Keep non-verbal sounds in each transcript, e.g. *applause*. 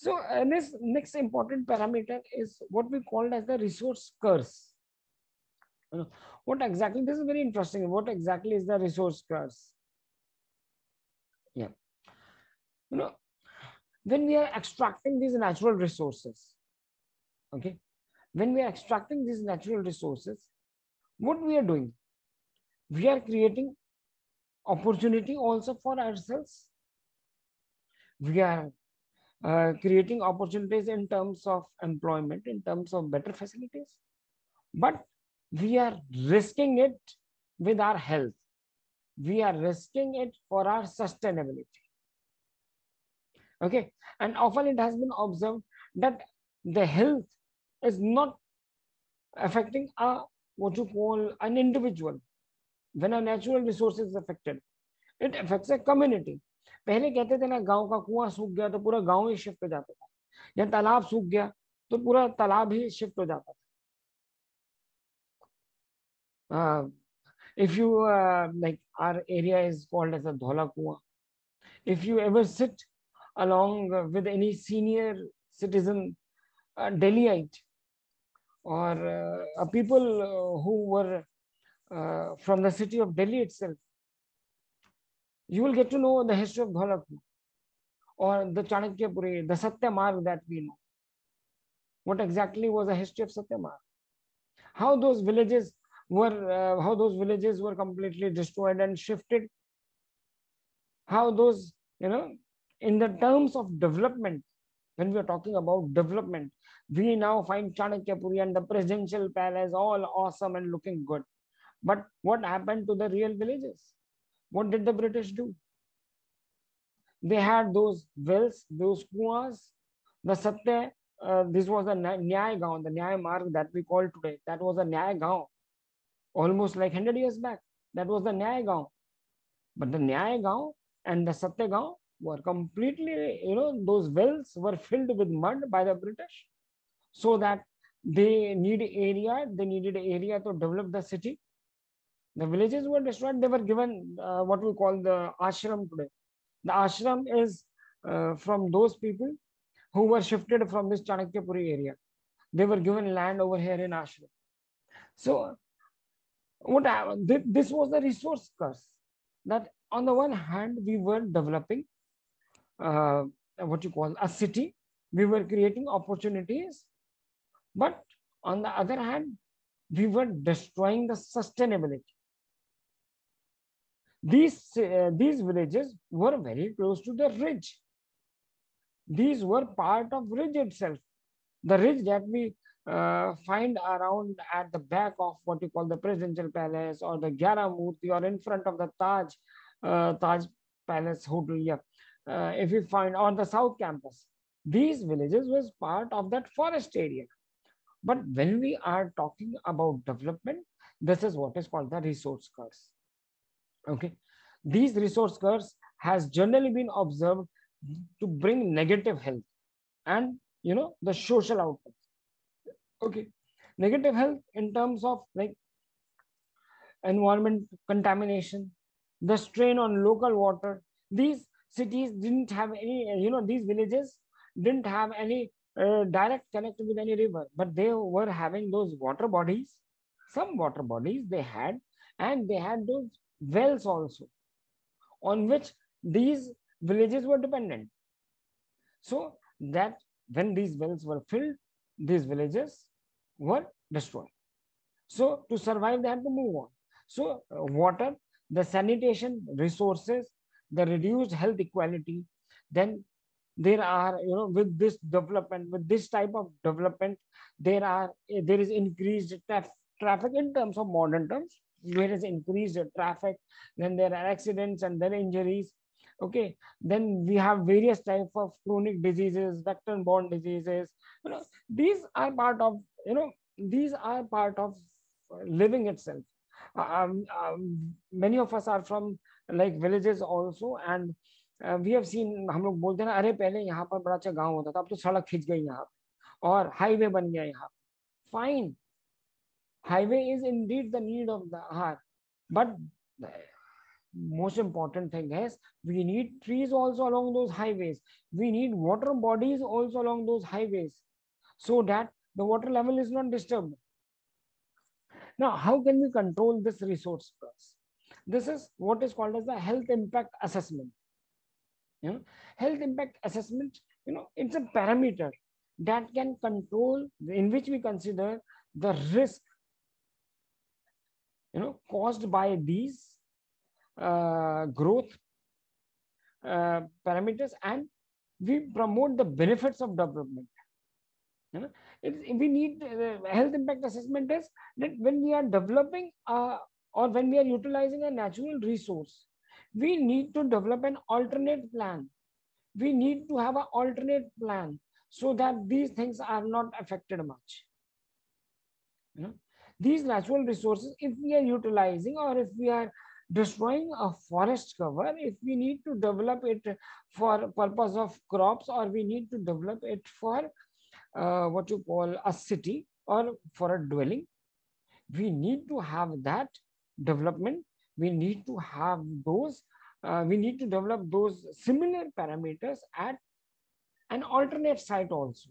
So uh, this next important parameter is what we called as the resource curse. Uh, what exactly, this is very interesting. What exactly is the resource curse? Yeah. You know, when we are extracting these natural resources, okay, when we are extracting these natural resources, what we are doing? We are creating opportunity also for ourselves. We are uh, creating opportunities in terms of employment, in terms of better facilities. But we are risking it with our health. We are risking it for our sustainability. Okay, and often it has been observed that the health is not affecting a what you call an individual. When a natural resource is affected, it affects a community. पहले कहते थे ना, गाँव का कुआँ सूख गया तो पूरा गाँव ही शिफ्ट हो जाता था। या तालाब सूख गया तो पूरा तालाब ही शिफ्ट हो जाता था। If you like our area is called as a Dhaula Kuan. If you ever sit along with any senior citizen Delhiite or people who were from the city of Delhi itself you will get to know the history of Dholakpur or the Chanakyapuri, the Satyamarg that we know. What exactly was the history of Satyamarg? How those villages were, uh, how those villages were completely destroyed and shifted. How those, you know, in the terms of development, when we are talking about development, we now find Chanakyapuri and the presidential palace all awesome and looking good. But what happened to the real villages? What did the British do? They had those wells, those kuas, the Satya, uh, this was the Nyay Gaon, the Nyay Marg that we call today. That was a Nyay Gaon, almost like 100 years back. That was the Nyay Gaon. But the Nyay Gaon and the Satya Gaon were completely, you know, those wells were filled with mud by the British so that they need area, they needed area to develop the city the villages were destroyed. They were given uh, what we call the ashram today. The ashram is uh, from those people who were shifted from this Chanakyapuri area. They were given land over here in ashram. So what happened? This was the resource curse. That on the one hand, we were developing uh, what you call a city. We were creating opportunities. But on the other hand, we were destroying the sustainability. These, uh, these villages were very close to the ridge. These were part of ridge itself. The ridge that we uh, find around at the back of what you call the presidential palace or the Gyara Murti or in front of the Taj, uh, Taj Palace Hotel. Yeah. Uh, if you find on the South Campus, these villages was part of that forest area. But when we are talking about development, this is what is called the resource curse. Okay, these resource curse has generally been observed to bring negative health and you know the social outcomes. Okay, negative health in terms of like environment contamination, the strain on local water. These cities didn't have any, you know, these villages didn't have any uh, direct connect with any river, but they were having those water bodies. Some water bodies they had, and they had those wells also on which these villages were dependent. So that when these wells were filled, these villages were destroyed. So to survive, they had to move on. So uh, water, the sanitation resources, the reduced health equality, then there are, you know, with this development, with this type of development, there are, there is increased traf traffic in terms of modern terms, where is increased traffic then there are accidents and then injuries okay then we have various types of chronic diseases vector borne diseases you know these are part of you know these are part of living itself um, um, many of us are from like villages also and uh, we have seen हम लोग बोलते हैं ना अरे पहले यहाँ पर बड़ा अच्छा गांव होता था अब तो सड़क खिंच गई यहाँ पे और हाईवे बन गया यहाँ fine highway is indeed the need of the hour but the most important thing is we need trees also along those highways. We need water bodies also along those highways so that the water level is not disturbed. Now, how can we control this resource? This is what is called as the health impact assessment. You know, health impact assessment, you know, it's a parameter that can control in which we consider the risk you know caused by these uh, growth uh, parameters and we promote the benefits of development. You know we need uh, health impact assessment is that when we are developing uh, or when we are utilizing a natural resource we need to develop an alternate plan. We need to have an alternate plan so that these things are not affected much. You know these natural resources if we are utilizing or if we are destroying a forest cover if we need to develop it for purpose of crops or we need to develop it for uh, what you call a city or for a dwelling we need to have that development. We need to have those uh, we need to develop those similar parameters at an alternate site also.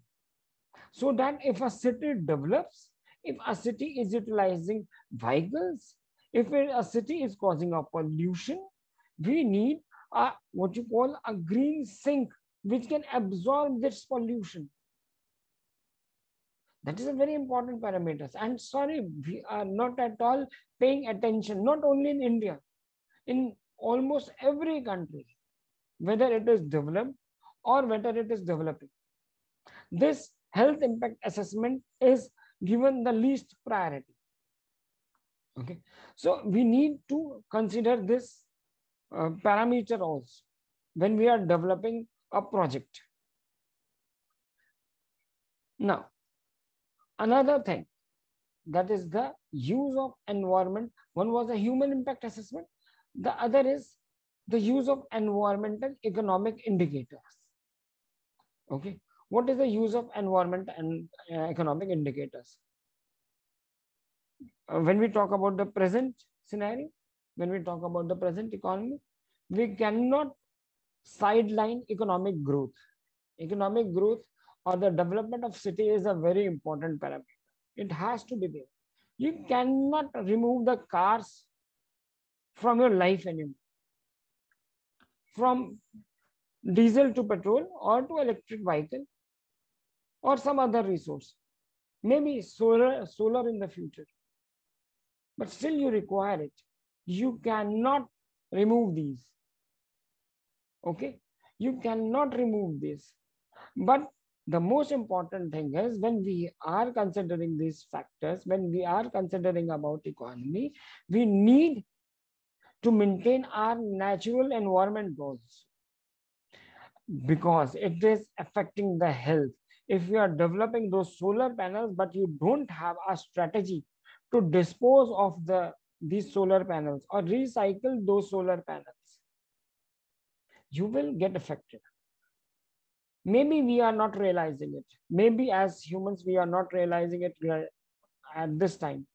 So that if a city develops if a city is utilizing vehicles if a city is causing a pollution, we need a what you call a green sink which can absorb this pollution. That is a very important parameter. And sorry, we are not at all paying attention, not only in India, in almost every country, whether it is developed or whether it is developing. This health impact assessment is given the least priority. Okay, so we need to consider this uh, parameter also when we are developing a project. Now, another thing that is the use of environment. One was a human impact assessment. The other is the use of environmental economic indicators. Okay, what is the use of environment and uh, economic indicators? uh, when we talk about the present scenario, when we talk about the present economy, we cannot sideline economic growth. Economic growth or the development of city is a very important parameter. It has to be there. You cannot remove the cars from your life anymore. From diesel to petrol or to electric vehicle or some other resource. Maybe solar, solar in the future but still you require it. You cannot remove these. Okay? You cannot remove this. But the most important thing is when we are considering these factors, when we are considering about economy, we need to maintain our natural environment goals because it is affecting the health. If you are developing those solar panels, but you don't have a strategy to dispose of the these solar panels or recycle those solar panels you will get affected. Maybe we are not realizing it. Maybe as humans we are not realizing it at this time.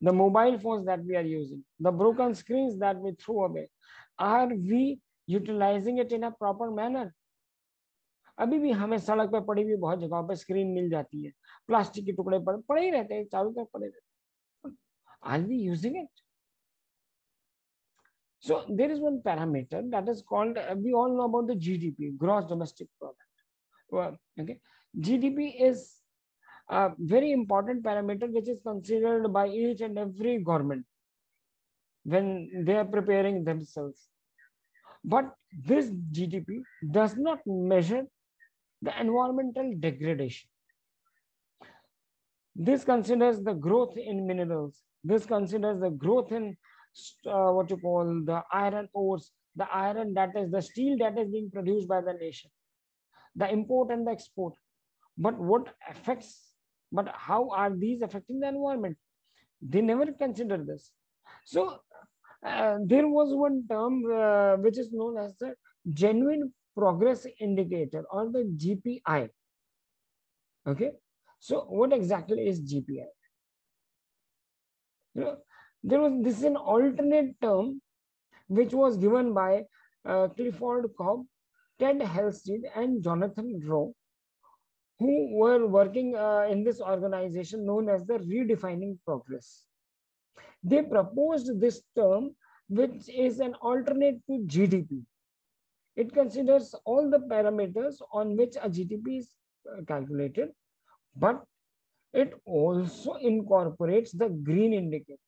The mobile phones that we are using the broken screens that we throw away are we utilizing it in a proper manner अभी भी हमें सड़क पे पड़ी हुई बहुत जगहों पे स्क्रीन मिल जाती है प्लास्टिक के टुकड़े पड़े पड़े ही रहते हैं चारों तरफ़ पड़े रहते are we using it? So there is one parameter that is called, uh, we all know about the GDP, gross domestic product. Well, okay. GDP is a very important parameter which is considered by each and every government when they are preparing themselves. But this GDP does not measure the environmental degradation. This considers the growth in minerals, this considers the growth in uh, what you call the iron ores, the iron that is the steel that is being produced by the nation, the import and the export. But what affects, but how are these affecting the environment? They never consider this. So uh, there was one term uh, which is known as the genuine progress indicator or the GPI. Okay. So what exactly is GPI? You know, there was this is an alternate term which was given by uh, Clifford Cobb, Ted Halstead, and Jonathan Rowe, who were working uh, in this organization known as the Redefining Progress. They proposed this term, which is an alternate to GDP. It considers all the parameters on which a GDP is uh, calculated, but it also incorporates the green indicators.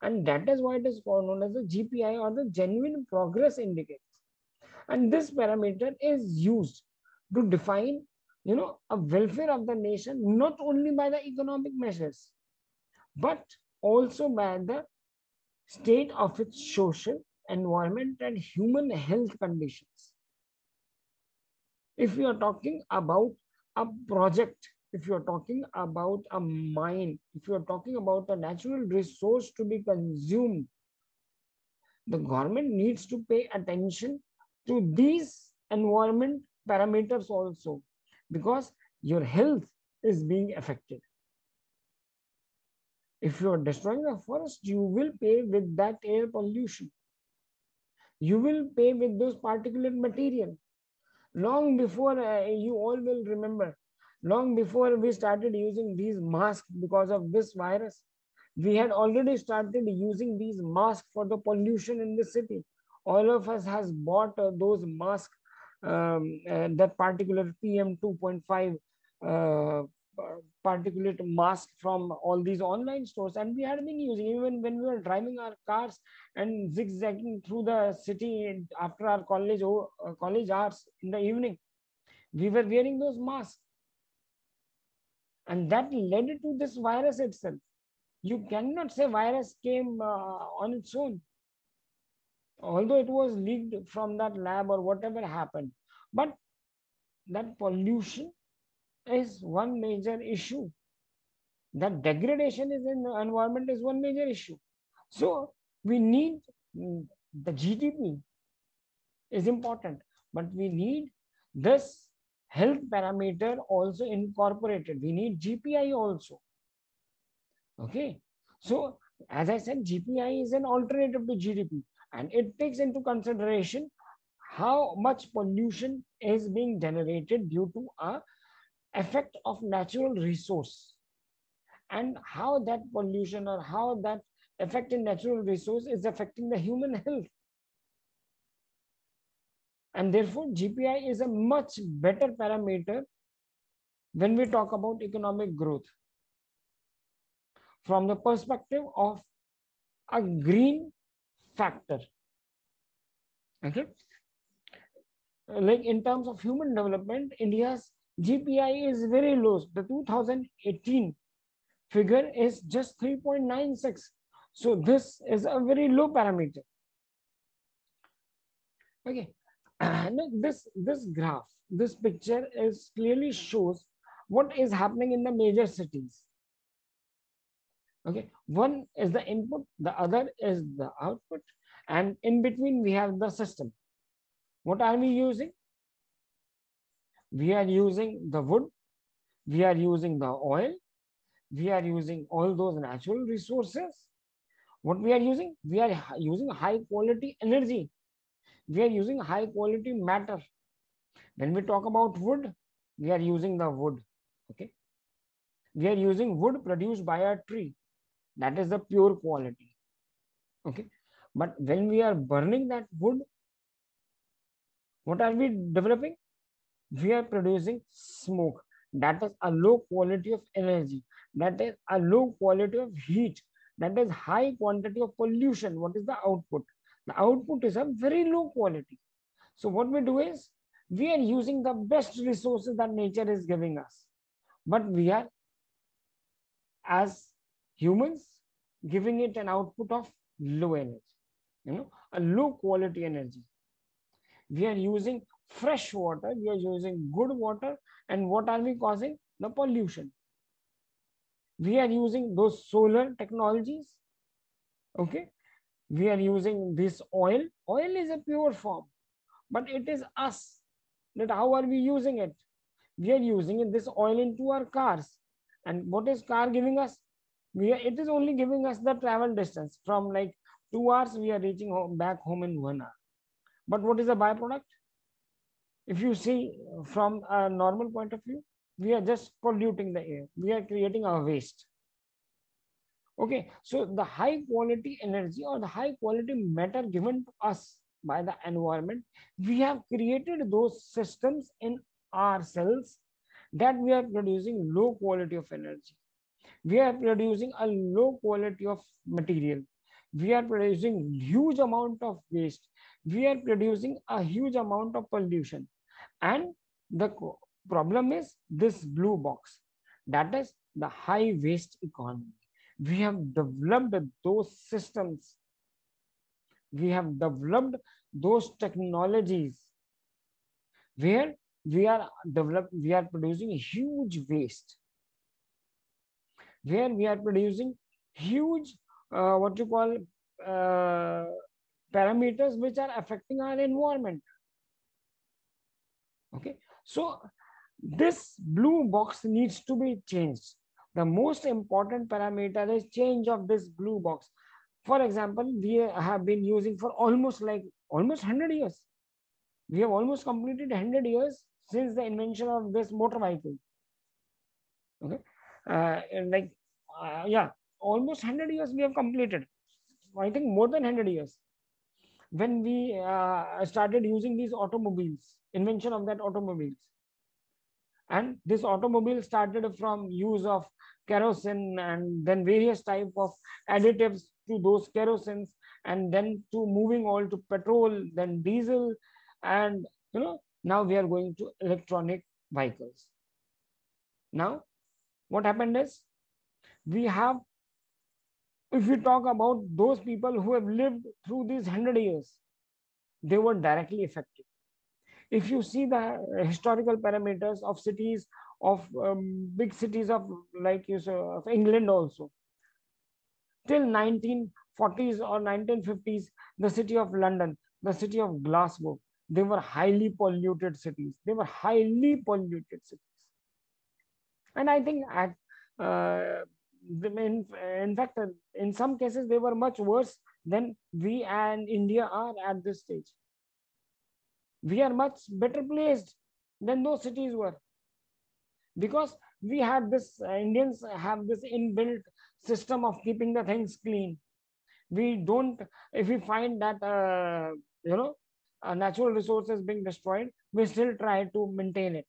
And that is why it is known as the GPI or the genuine progress indicators. And this parameter is used to define, you know, a welfare of the nation, not only by the economic measures, but also by the state of its social, environment, and human health conditions. If you are talking about a project if you're talking about a mine, if you're talking about a natural resource to be consumed, the government needs to pay attention to these environment parameters also because your health is being affected. If you're destroying the forest, you will pay with that air pollution. You will pay with those particulate material. Long before uh, you all will remember, long before we started using these masks because of this virus we had already started using these masks for the pollution in the city all of us has bought uh, those masks um, uh, that particular pm 2.5 uh, particulate mask from all these online stores and we had been using even when we were driving our cars and zigzagging through the city after our college uh, college hours in the evening we were wearing those masks and that led to this virus itself. You cannot say virus came uh, on its own. Although it was leaked from that lab or whatever happened. But that pollution is one major issue. That degradation is in the environment is one major issue. So we need mm, the GDP is important, but we need this health parameter also incorporated. We need GPI also. Okay. So as I said, GPI is an alternative to GDP and it takes into consideration how much pollution is being generated due to a effect of natural resource and how that pollution or how that effect in natural resource is affecting the human health and therefore, GPI is a much better parameter when we talk about economic growth from the perspective of a green factor. Okay. Like in terms of human development, India's GPI is very low. The 2018 figure is just 3.96. So this is a very low parameter. Okay, *clears throat* now this this graph this picture is clearly shows what is happening in the major cities okay one is the input the other is the output and in between we have the system what are we using we are using the wood we are using the oil we are using all those natural resources what we are using we are using high quality energy we are using high quality matter. When we talk about wood, we are using the wood. Okay. We are using wood produced by a tree. That is the pure quality. Okay. But when we are burning that wood, what are we developing? We are producing smoke. That is a low quality of energy. That is a low quality of heat. That is high quantity of pollution. What is the output? the output is a very low quality. So what we do is we are using the best resources that nature is giving us, but we are as humans giving it an output of low energy, you know, a low quality energy. We are using fresh water, we are using good water, and what are we causing? The pollution. We are using those solar technologies, okay, we are using this oil. Oil is a pure form, but it is us that how are we using it? We are using this oil into our cars. And what is car giving us? We are, it is only giving us the travel distance from like two hours, we are reaching home, back home in one hour. But what is the byproduct? If you see from a normal point of view, we are just polluting the air. We are creating our waste. Okay, so the high quality energy or the high quality matter given to us by the environment, we have created those systems in ourselves that we are producing low quality of energy. We are producing a low quality of material. We are producing huge amount of waste. We are producing a huge amount of pollution. And the problem is this blue box. That is the high waste economy. We have developed those systems. We have developed those technologies where we are develop we are producing huge waste where we are producing huge uh, what you call uh, parameters which are affecting our environment okay so this blue box needs to be changed the most important parameter is change of this blue box for example we have been using for almost like almost 100 years we have almost completed 100 years since the invention of this motor vehicle. Okay, uh, like uh, yeah, almost 100 years we have completed. I think more than 100 years. When we uh, started using these automobiles, invention of that automobiles, and this automobile started from use of kerosene and then various type of additives to those kerosenes and then to moving all to petrol then diesel and you know now we are going to electronic vehicles. Now, what happened is we have, if we talk about those people who have lived through these 100 years, they were directly affected. If you see the historical parameters of cities, of um, big cities of like you say, of England also, till 1940s or 1950s, the city of London, the city of Glasgow, they were highly polluted cities. They were highly polluted cities. And I think at, uh, in, in fact, in some cases, they were much worse than we and India are at this stage. We are much better placed than those cities were. Because we have this, uh, Indians have this inbuilt system of keeping the things clean. We don't, if we find that, uh, you know, uh, natural resources being destroyed, we still try to maintain it.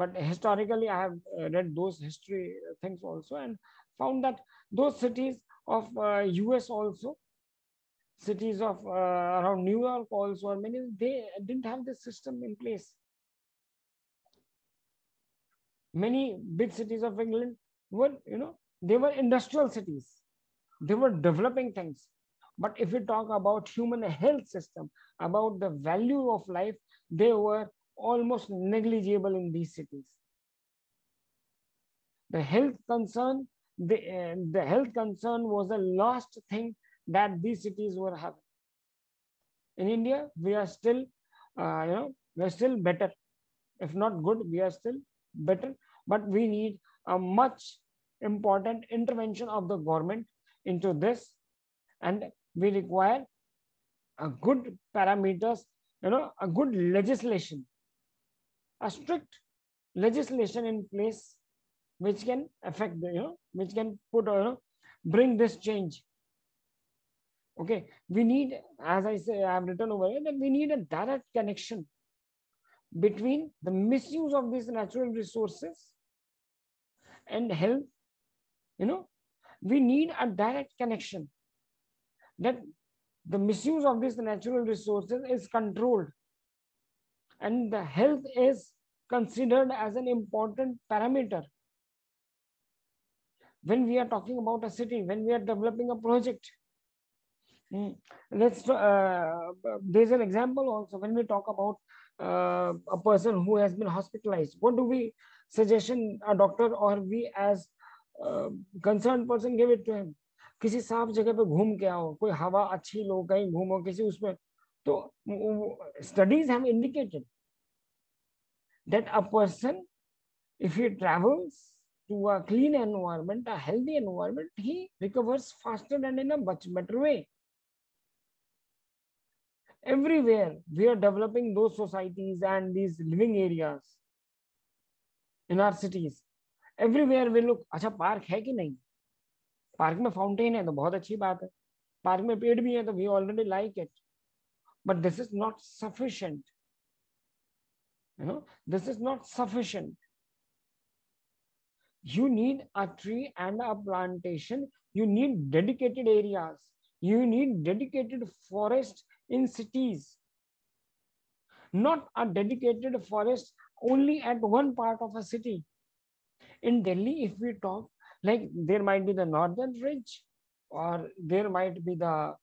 But historically, I have uh, read those history things also and found that those cities of uh, US also, cities of uh, around New York also, many they didn't have this system in place. Many big cities of England were, you know, they were industrial cities. They were developing things but if we talk about human health system, about the value of life, they were almost negligible in these cities. The health concern, the, uh, the health concern was the last thing that these cities were having. In India, we are still, uh, you know, we're still better. If not good, we are still better. But we need a much important intervention of the government into this and we require a good parameters, you know, a good legislation, a strict legislation in place which can affect the, you know, which can put, you know, bring this change. Okay, we need, as I say, I have written over here that we need a direct connection between the misuse of these natural resources and health. You know, we need a direct connection that the misuse of these natural resources is controlled and the health is considered as an important parameter when we are talking about a city when we are developing a project hmm, let's uh, there's an example also when we talk about uh, a person who has been hospitalized what do we suggestion a doctor or we as uh, concerned person give it to him किसी साफ जगह पे घूम के आओ कोई हवा अच्छी लो कहीं घूमो किसी उसमें तो studies have indicated that a person if you travels to a clean environment a healthy environment he recovers faster and in a much better way everywhere we are developing though societies and these living areas in our cities everywhere we look अच्छा park है कि नहीं? Park में fountain है तो बहुत अच्छी बात है। पार्क में पेड़ भी है तो we already like it but this is not sufficient. You know, this is not sufficient. You need a tree and a plantation. You need dedicated areas. You need dedicated forest in cities. Not a dedicated forest only at one part of a city. In Delhi, if we talk, like there might be the northern ridge, or there might be the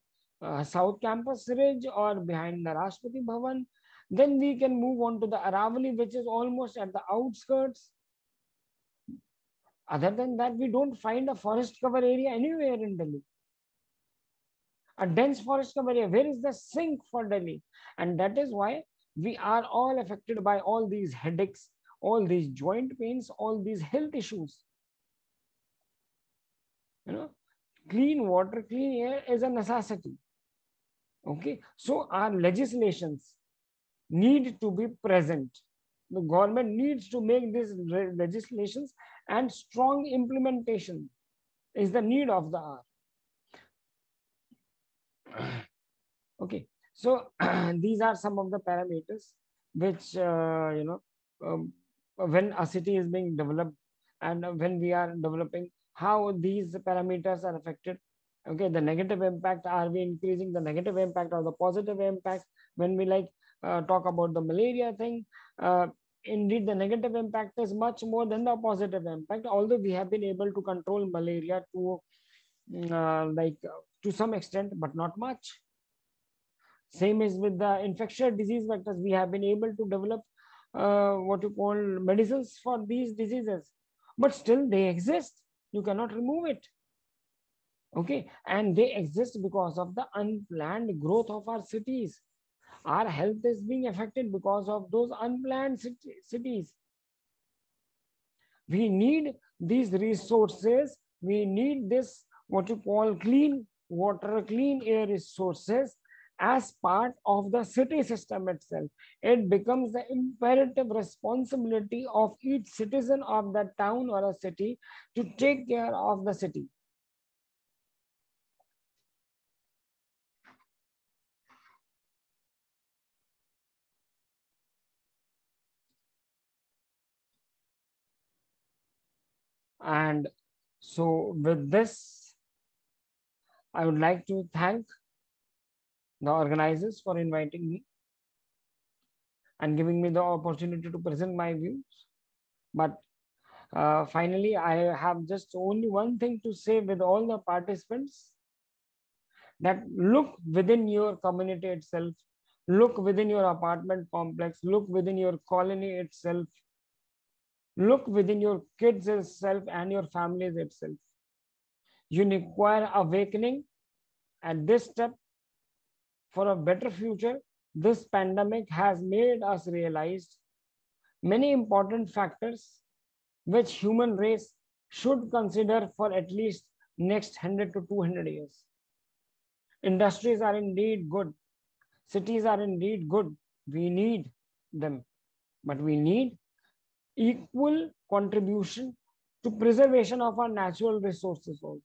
uh, south campus ridge or behind the rashtrapati bhavan then we can move on to the aravali which is almost at the outskirts other than that, we don't find a forest cover area anywhere in Delhi. A dense forest cover area. Where is the sink for Delhi? And that is why we are all affected by all these headaches, all these joint pains, all these health issues. You know, clean water, clean air is a necessity. Okay, so our legislations need to be present the government needs to make these legislations and strong implementation is the need of the hour. *clears throat* Okay, so *clears throat* these are some of the parameters which, uh, you know, um, when a city is being developed and when we are developing, how these parameters are affected. Okay, the negative impact, are we increasing the negative impact or the positive impact? When we like uh, talk about the malaria thing, uh, indeed the negative impact is much more than the positive impact although we have been able to control malaria to mm, uh, like uh, to some extent but not much. Same is with the infectious disease vectors. We have been able to develop uh, what you call medicines for these diseases but still they exist. You cannot remove it okay and they exist because of the unplanned growth of our cities our health is being affected because of those unplanned cities. We need these resources. We need this, what you call clean water, clean air resources as part of the city system itself. It becomes the imperative responsibility of each citizen of that town or a city to take care of the city. And so with this, I would like to thank the organizers for inviting me and giving me the opportunity to present my views. But uh, finally, I have just only one thing to say with all the participants that look within your community itself, look within your apartment complex, look within your colony itself, Look within your kids itself and your families itself. You require awakening at this step for a better future. This pandemic has made us realize many important factors which human race should consider for at least next 100 to 200 years. Industries are indeed good. Cities are indeed good. We need them. But we need equal contribution to preservation of our natural resources also.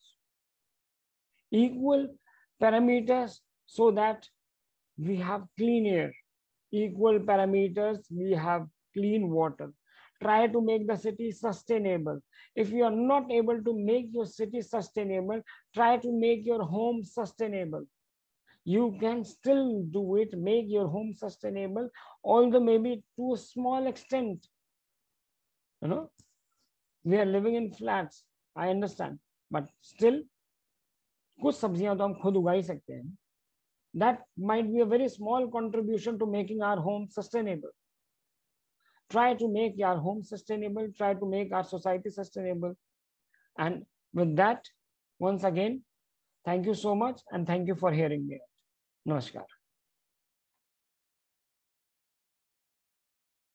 Equal parameters so that we have clean air. Equal parameters, we have clean water. Try to make the city sustainable. If you are not able to make your city sustainable, try to make your home sustainable. You can still do it, make your home sustainable, although maybe to a small extent you know we are living in flats i understand but still कुछ सब्जियां तो हम खुद उगा ही सकते हैं that might be a very small contribution to making our home sustainable try to make your home sustainable try to make our society sustainable and with that once again thank you so much and thank you for hearing me namaskar